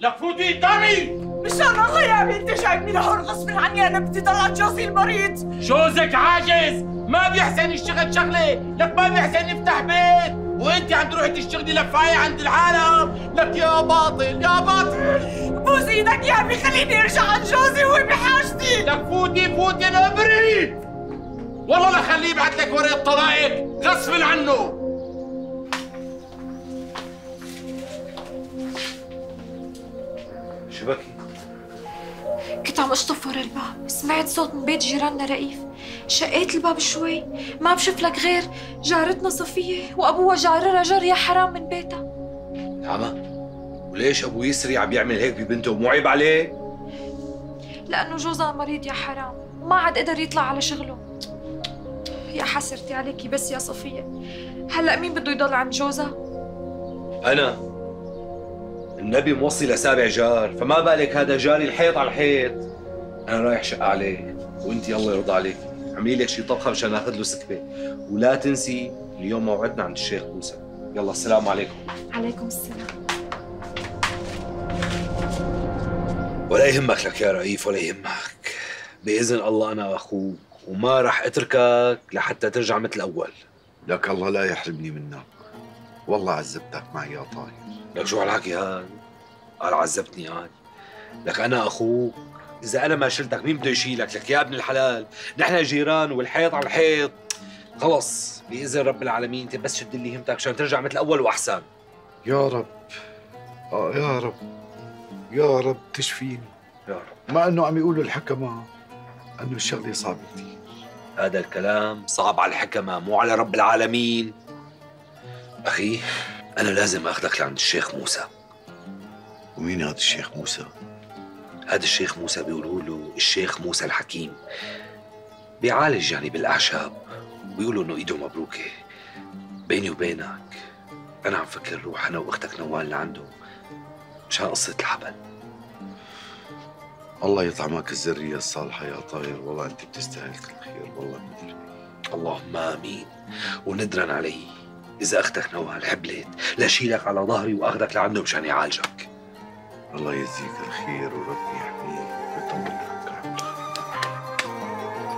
لك فوتي قدامي مشان الله يا ابي انت جايبني لهون غصب عني أنا بدي ضل جوزي المريض. جوزك عاجز! ما بيحسن يشتغل شغلة لك ما بيحسن يفتح بيت. وأنت عم تروحي تشتغلي لفاية عند العالم. لك يا باطل يا باطل! بوس إيدك يا أبي خليني أرجع عند جوزي وهو بحاجتي. لك فوتي فوتي نبري والله لا خليه يبعث لك ورقة طلاقك غصب عنه! شبكي كنت عم أشطف ورا الباب. سمعت صوت من بيت جيراننا رئيف شقيت الباب شوي. ما بشوف لك غير جارتنا صفية وأبوها جاررها جر يا حرام من بيتها. نعمة وليش أبو يسري عم يعمل هيك ببنته؟ مو عيب عليه؟ لأنه جوزها مريض يا حرام. وما عاد قدر يطلع على شغله. يا حسرتي عليكي بس يا صفية. هلأ مين بده يضل عند جوزها؟ أنا. النبي موصي لسابع جار فما بالك هذا جاري الحيط على الحيط؟ أنا رايح شقة عليه وأنت الله يرضى عليك. اعملي لك شي طبخة مشان ناخذ له سكبة. ولا تنسي اليوم موعدنا عند الشيخ موسى. يلا السلام عليكم. عليكم السلام. ولا يهمك لك يا رئيف ولا يهمك. بإذن الله أنا أخوك وما راح أتركك لحتى ترجع مثل الأول. لك الله لا يحرمني منك. والله عذبتك معي يا طاهر. لك شو هالحكي هاد؟ قال عذبتني قال لك أنا أخوك إذا أنا ما شلتك مين بده يشيلك؟ لك يا ابن الحلال. نحن جيران والحيط على الحيط. خلص بإذن رب العالمين أنت بس شد لي همتك عشان ترجع مثل الأول وأحسن. يا رب. آه يا رب. يا رب تشفيني. يا رب. مع إنه عم يقولوا الحكماء إنه الشغلة صعبة كثير هذا الكلام صعب على الحكمة مو على رب العالمين. أخي أنا لازم أخذك لعند الشيخ موسى. ومين هذا الشيخ موسى؟ هذا الشيخ موسى بيقولوا له الشيخ موسى الحكيم. بيعالج يعني بالأعشاب بيقولوا إنه إيده مبروكة. بيني وبينك أنا عم فكر روح أنا وأختك نوال لعنده مشان قصة الحبل. الله يطعمك الذرية الصالحة يا طاهر. والله أنت بتستاهل كل خير. والله مدري اللهم آمين. وندرا علي إذا أختك نوال حبلت لأشيلك على ظهري وأخذك لعنده مشان يعالجك. الله يجزيك الخير وربي يحميك ويطول لك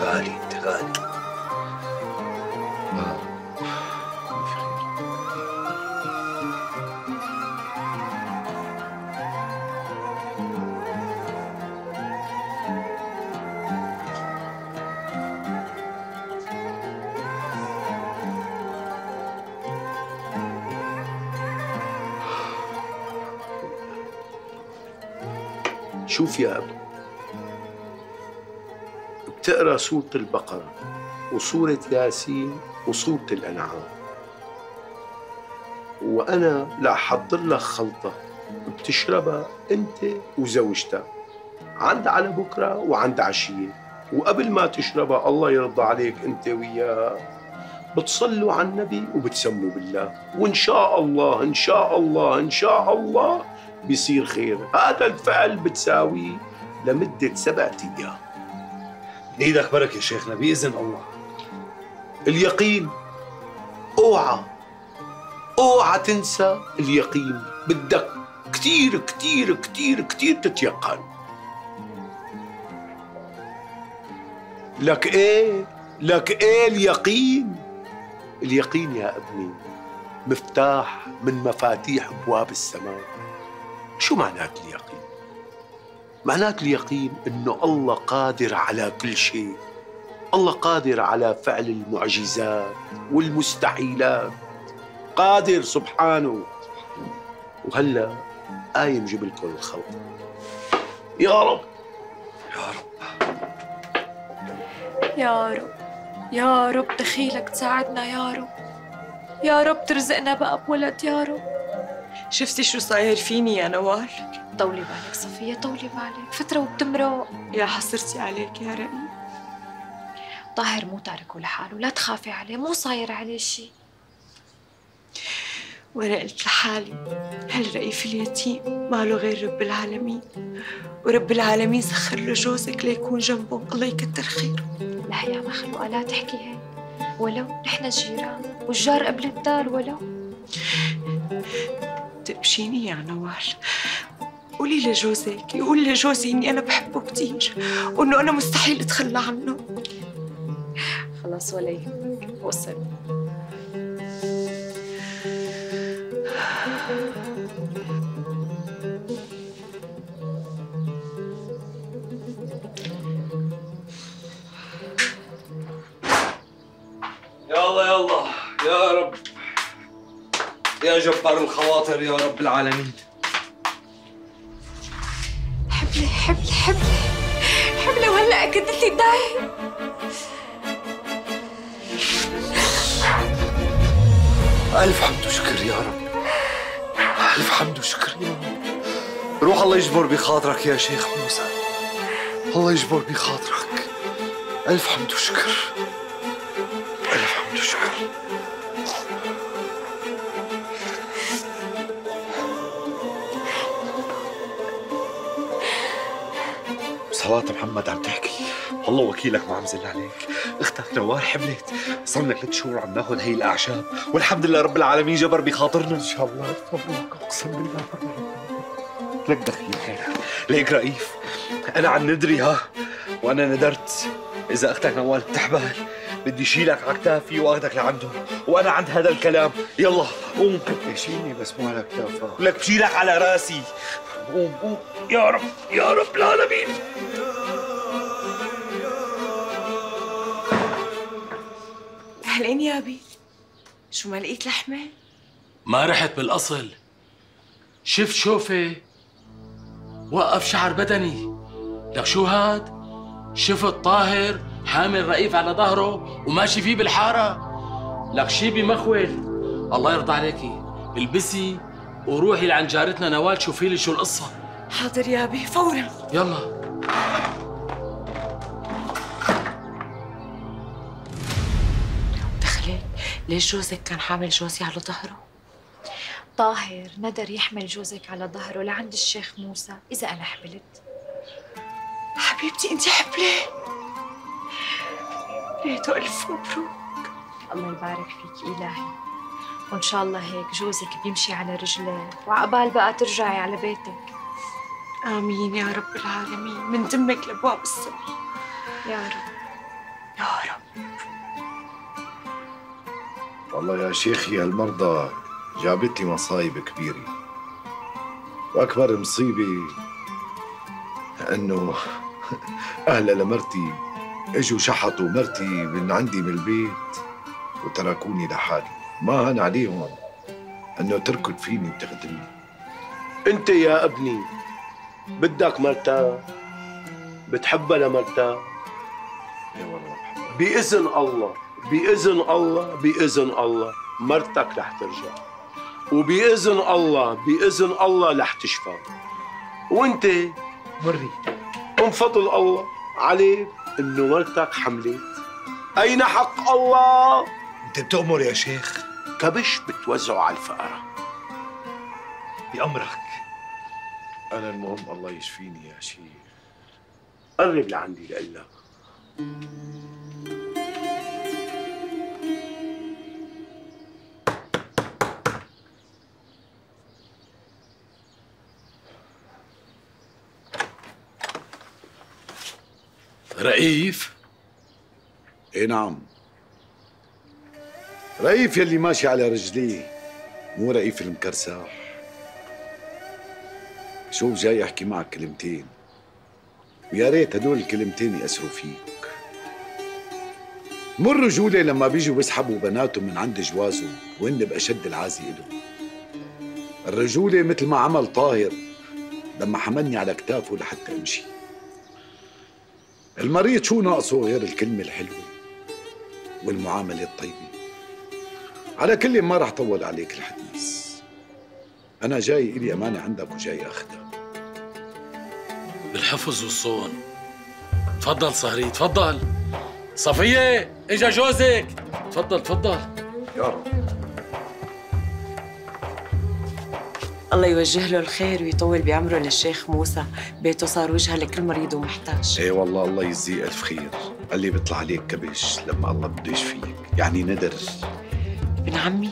غالي أنت غالي. شوف يا أبي بتقرأ سورة البقرة وسورة ياسين وسورة الأنعام. وأنا لا أحضر لك خلطة بتشربها أنت وزوجتك. عند على بكرة وعند عشية. وقبل ما تشربها الله يرضى عليك أنت وياها بتصلوا على النبي وبتسموا بالله. وإن شاء الله إن شاء الله إن شاء الله بيصير خير. هذا الفعل بتساويه لمدة سبعة أيام. إيدك بركة شيخنا بإذن الله اليقين. أوعى. أوعى تنسى اليقين. بدك كتير كتير كتير كتير تتيقن. لك إيه؟ لك إيه اليقين؟ اليقين يا ابني مفتاح من مفاتيح أبواب السماء. شو معنات اليقين؟ معنات اليقين إنه الله قادر على كل شيء. الله قادر على فعل المعجزات والمستحيلات. قادر سبحانه. وهلا قايم جيب لكم الخلق. يا رب. يا رب. يا رب. يا رب دخيلك تساعدنا يا رب. يا رب ترزقنا بقى بولد يا رب. شفتي شو صاير فيني يا نوال طولي بالك صفية طولي بالك. فترة وبتمرق. يا حسرتي عليك يا رئيف طاهر مو تاركه لحاله لا تخافي عليه مو صاير عليه شيء وأنا قلت لحالي هالرئيف اليتيم ما له غير رب العالمين. ورب العالمين سخر له جوزك ليكون جنبه. الله يكتر خيره. لا يا مخلوقة لا تحكي هيك. ولو نحن جيران والجار قبل الدار ولو. تقبشيني يا نوال. قولي لجوزك يقول لجوزي إني أنا بحبه كثير وإنه أنا مستحيل أتخلى عنه. خلاص ولا يهمك. وصل. يلا يلا يا رب. يا جبار الخواطر يا رب العالمين. حبلة حبلة حبلة حبلة وهلا اكدت لي الداي ألف حمد وشكر يا رب. ألف حمد وشكر يا رب. روح الله يجبر بخاطرك يا شيخ موسى. الله يجبر بخاطرك. ألف حمد وشكر. ألف حمد وشكر. صلاة محمد عم تحكي. الله وكيلك ما عم زل عليك. أختك نوار حملت. صرنا ثلاث شهور عم ناخذ هي الأعشاب. والحمد لله رب العالمين جبر بخاطرنا. إن شاء الله. مبروك أقسم بالله لك دخيل خير. ليك رئيف أنا عن ندري ها. وأنا ندرت إذا أختك نوال بتحبل بدي شيلك على كتافي وأخذك لعنده وأنا عند هذا الكلام. يلا قوم. شيلني بس مو على كتافك. لك بشيلك على راسي. قوم قوم. يا رب يا رب العالمين. أهلين يا أبي. شو ما لقيت لحمة؟ ما رحت بالأصل. شفت شوفة. وقف شعر بدني. لك شو هاد؟ شفت طاهر حامل رئيف على ظهره وماشي فيه بالحارة. لك شي بمخول الله يرضى عليكي البسي وروحي لعند جارتنا نوال شوفي لي شو القصة. حاضر يا أبي فورا. يلا. دخلي. ليش جوزك كان حامل جوزي على ظهره؟ طاهر ندر يحمل جوزك على ظهره لعند الشيخ موسى إذا أنا حبلت حبيبتي انت حبلة ريته الف مبروك؟ الله يبارك فيك إلهي. وإن شاء الله هيك جوزك بيمشي على رجليه وعقبال بقى ترجعي على بيتك. آمين يا رب العالمين. من دمك لأبواب السماء. يا رب. يا رب. والله يا شيخي هالمرضى جابت لي مصايب كبيرة. وأكبر مصيبة أنه أهلا لمرتي إجوا شحطوا مرتي من عندي من البيت وتركوني لحالي. ما هان عليهم أنه تركض فيني وتخدمني أنت يا ابني بدك مرتك بتحبها لمرتك يا والله بحبها. بإذن الله بإذن الله بإذن الله مرتك رح ترجع. وبإذن الله بإذن الله رح تشفى. وأنت؟ مري من فضل الله عليك إنه مرتك حملت أين حق الله؟ أنت بتأمر يا شيخ. كبش بتوزعه على الفقراء بأمرك. أنا المهم الله يشفيني يا شيخ. قرب لعندي لقلك رئيف؟ إي نعم. رئيف يلي ماشي على رجليه مو رئيف المكرساح شوف جاي أحكي معك كلمتين؟ ويا ريت هدول الكلمتين يأثروا فيك. مو الرجولة لما بيجوا بيسحبوا بناتهم من عند جوازهم وهن بأشد العازي إلهم؟ الرجولة مثل ما عمل طاهر لما حملني على كتافه لحتى أمشي. المريض شو ناقصه غير الكلمة الحلوة والمعاملة الطيبة؟ على كل ما رح طول عليك الحديث. أنا جاي إلي أمانة عندك وجاي أخدها بالحفظ والصون. تفضل صهري تفضل. صفية إجا جوزك. تفضل تفضل. يا رب. الله يوجه له الخير ويطول بعمره للشيخ موسى. بيته صار وجهه لكل مريض ومحتاج. إيه والله الله يجزيه ألف خير. قال لي بيطلع عليك كبش لما الله بده يشفيك. يعني ندر. ابن عمي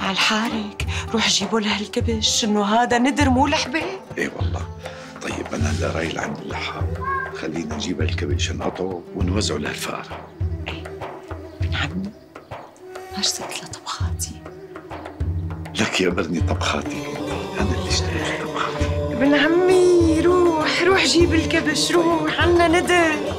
على الحارك روح جيبوا لها الكبش إنه هذا ندر مو لحبة. إيه والله. طيب أنا هلا رايل عند اللحام. خلينا نجيب الكبش نقطعه ونوزعه للفقراء ابن عمي اشتقت لطبخاتي. لك يا برني طبخاتي. أنا اللي اشتريت طبخاتي ابن عمي روح روح جيب الكبش روح عنا ندر